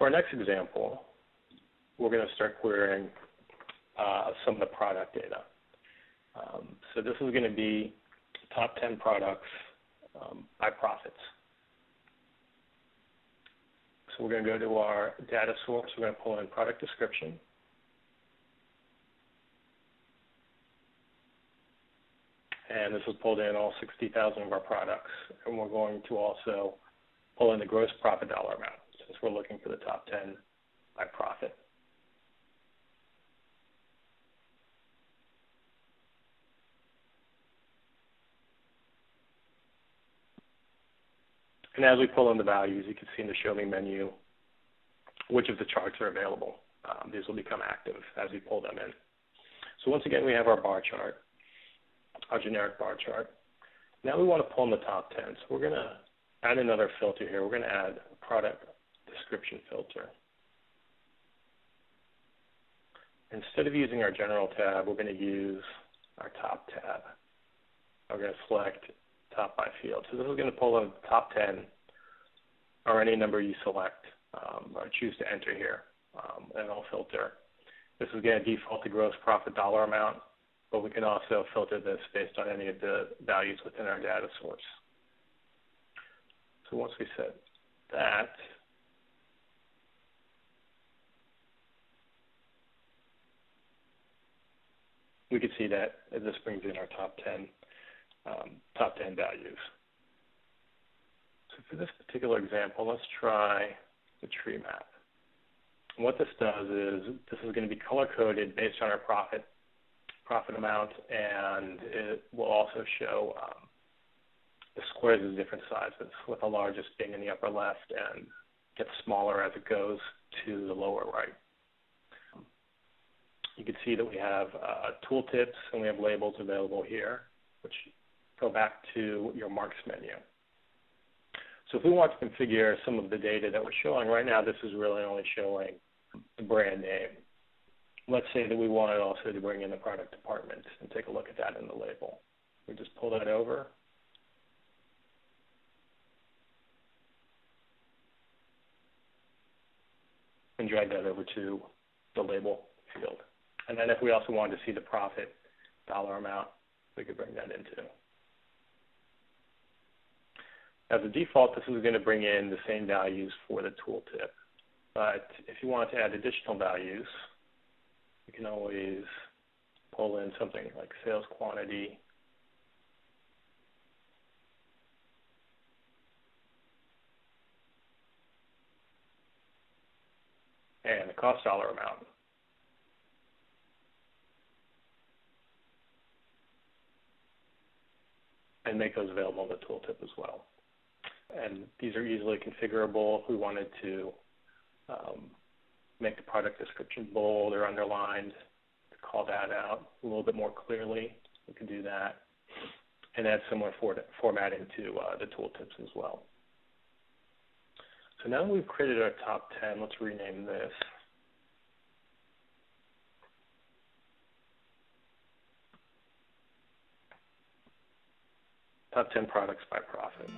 For our next example, we're going to start querying uh, some of the product data. Um, so this is going to be top 10 products um, by profits. So we're going to go to our data source. We're going to pull in product description. And this has pulled in all 60,000 of our products. And we're going to also pull in the gross profit dollar amount we're looking for the top 10 by profit. And as we pull in the values, you can see in the Show Me menu which of the charts are available. Um, these will become active as we pull them in. So once again, we have our bar chart, our generic bar chart. Now we want to pull in the top 10. So we're going to add another filter here. We're going to add product description filter. Instead of using our general tab, we're going to use our top tab. We're going to select top by field. So this is going to pull in the top 10 or any number you select um, or choose to enter here, um, and it'll filter. This is going to default to gross profit dollar amount, but we can also filter this based on any of the values within our data source. So once we set that, we can see that this brings in our top 10 um, top 10 values. So for this particular example, let's try the tree map. What this does is this is going to be color coded based on our profit profit amount, and it will also show um, the squares of different sizes, with the largest being in the upper left and gets smaller as it goes to the lower right. You can see that we have uh, tooltips and we have labels available here, which go back to your marks menu. So if we want to configure some of the data that we're showing, right now this is really only showing the brand name. Let's say that we wanted also to bring in the product department and take a look at that in the label. We just pull that over. And drag that over to the label field. And then if we also wanted to see the profit dollar amount, we could bring that into. As a default, this is going to bring in the same values for the tooltip. But if you want to add additional values, you can always pull in something like sales quantity. And the cost dollar amount. And make those available in the tooltip as well and these are easily configurable if we wanted to um, make the product description bold or underlined to call that out a little bit more clearly. We can do that and add similar for formatting to uh, the tooltips as well. So now that we've created our top 10, let's rename this. Top 10 products by profit.